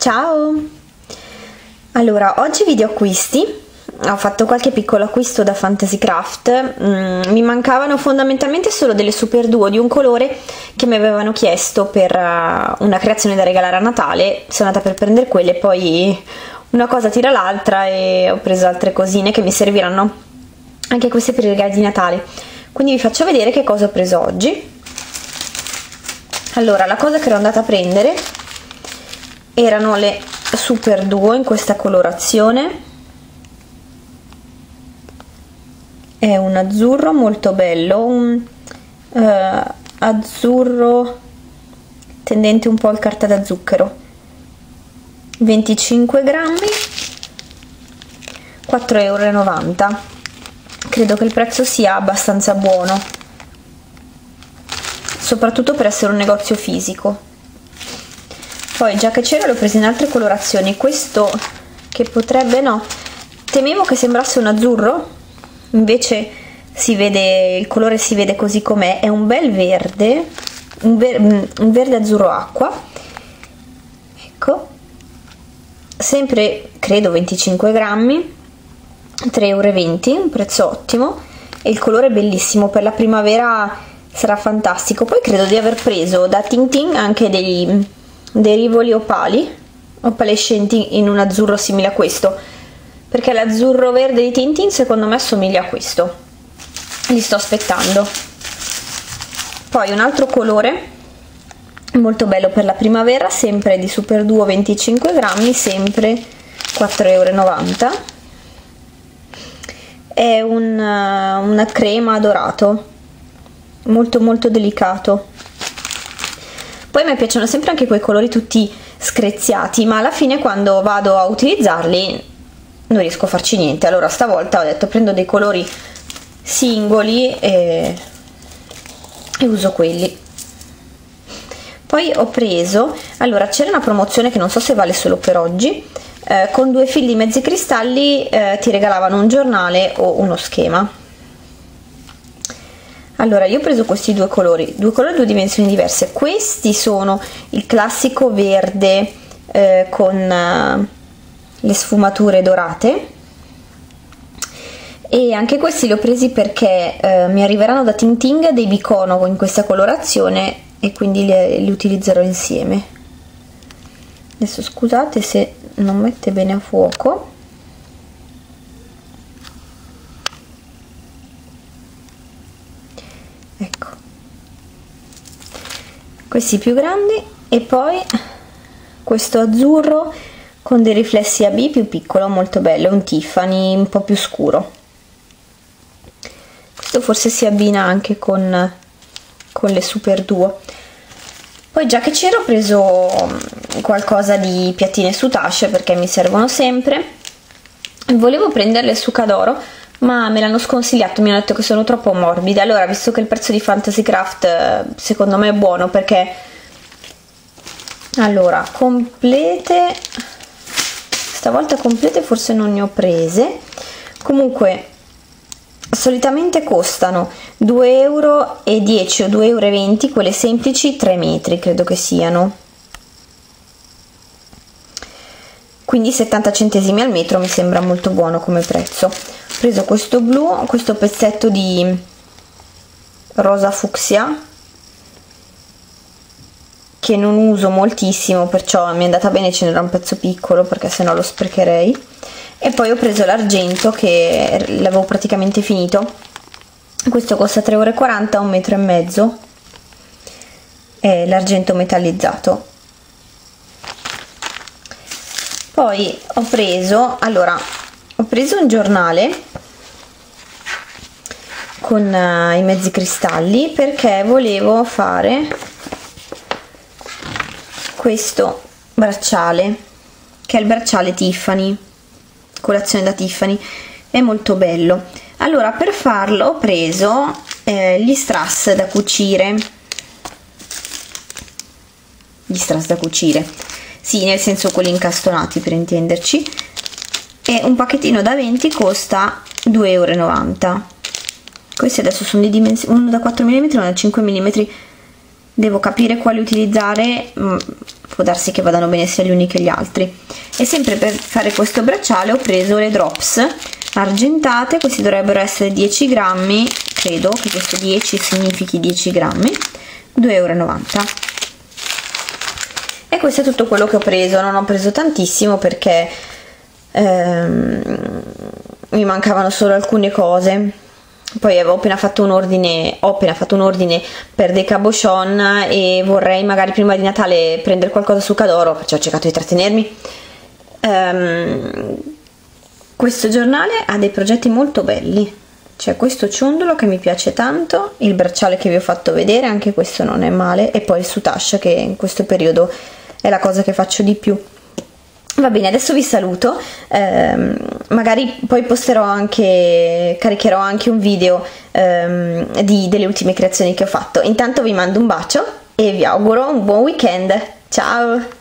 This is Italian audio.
Ciao! Allora, oggi video acquisti. Ho fatto qualche piccolo acquisto da Fantasy Craft. Mm, mi mancavano fondamentalmente solo delle super duo di un colore che mi avevano chiesto per uh, una creazione da regalare a Natale. Sono andata per prendere quelle, poi una cosa tira l'altra e ho preso altre cosine che mi serviranno anche queste per i regali di Natale. Quindi vi faccio vedere che cosa ho preso oggi. Allora, la cosa che ero andata a prendere erano le Super Duo in questa colorazione. È un azzurro molto bello un uh, azzurro tendente un po' al carta da zucchero. 25 grammi 4,90 euro credo che il prezzo sia abbastanza buono soprattutto per essere un negozio fisico poi già che c'era l'ho preso in altre colorazioni. Questo che potrebbe no. Temevo che sembrasse un azzurro. Invece si vede il colore si vede così com'è. È un bel verde. Un, ver un verde azzurro acqua. Ecco. Sempre credo 25 grammi. 3,20 euro un prezzo ottimo. E il colore è bellissimo. Per la primavera sarà fantastico. Poi credo di aver preso da Tintin anche dei dei rivoli opali opalescenti in un azzurro simile a questo perché l'azzurro verde di Tintin secondo me assomiglia a questo. Li sto aspettando. Poi un altro colore molto bello per la primavera sempre di Super Duo 25 grammi sempre 4,90 euro è un, una crema dorato molto molto delicato poi mi piacciono sempre anche quei colori tutti screziati, ma alla fine quando vado a utilizzarli non riesco a farci niente. Allora stavolta ho detto prendo dei colori singoli e, e uso quelli. Poi ho preso, allora c'era una promozione che non so se vale solo per oggi, eh, con due fili di mezzi cristalli eh, ti regalavano un giornale o uno schema allora io ho preso questi due colori due colori due dimensioni diverse. Questi sono il classico verde eh, con eh, le sfumature dorate. E anche questi li ho presi perché eh, mi arriveranno da Tinting dei bicono in questa colorazione e quindi li, li utilizzerò insieme. Adesso scusate se non mette bene a fuoco questi più grandi e poi questo azzurro con dei riflessi AB più piccolo, molto bello, un Tiffany un po' più scuro. Questo forse si abbina anche con, con le Super Duo. Poi già che c'ero ho preso mm, qualcosa di piattine su tasce perché mi servono sempre. Volevo prenderle su Cadoro ma me l'hanno sconsigliato, mi hanno detto che sono troppo morbide. Allora, visto che il prezzo di Fantasy Craft eh, secondo me è buono perché allora, complete stavolta complete forse non ne ho prese. Comunque solitamente costano 2,10 euro o 2,20 euro quelle semplici 3 metri credo che siano quindi 70 centesimi al metro mi sembra molto buono come prezzo preso questo blu questo pezzetto di rosa fucsia che non uso moltissimo perciò mi è andata bene ce n'era un pezzo piccolo perché sennò lo sprecherei. E poi ho preso l'argento che l'avevo praticamente finito. Questo costa 3,40 euro un metro e mezzo. È l'argento metallizzato. Poi ho preso allora ho preso un giornale con uh, i mezzi cristalli perché volevo fare questo bracciale che è il bracciale Tiffany colazione da Tiffany. È molto bello. Allora per farlo ho preso eh, gli strass da cucire. Gli strass da cucire. Sì nel senso quelli incastonati per intenderci e un pacchettino da 20 costa 2,90 euro questi adesso sono di dimensioni uno da 4 mm uno da 5 mm devo capire quali utilizzare mm, può darsi che vadano bene sia gli uni che gli altri. E sempre per fare questo bracciale ho preso le drops argentate questi dovrebbero essere 10 grammi credo che questo 10 significhi 10 grammi 2,90 euro e questo è tutto quello che ho preso non ho preso tantissimo perché ehm, mi mancavano solo alcune cose. Poi avevo appena fatto un ordine ho appena fatto un ordine per dei cabochon e vorrei magari prima di Natale prendere qualcosa su Cadoro perciò ho cercato di trattenermi. Um, questo giornale ha dei progetti molto belli. C'è questo ciondolo che mi piace tanto il bracciale che vi ho fatto vedere anche questo non è male e poi il sutascia che in questo periodo è la cosa che faccio di più Va bene, adesso vi saluto, ehm, magari poi posterò anche, caricherò anche un video ehm, di, delle ultime creazioni che ho fatto. Intanto vi mando un bacio e vi auguro un buon weekend. Ciao!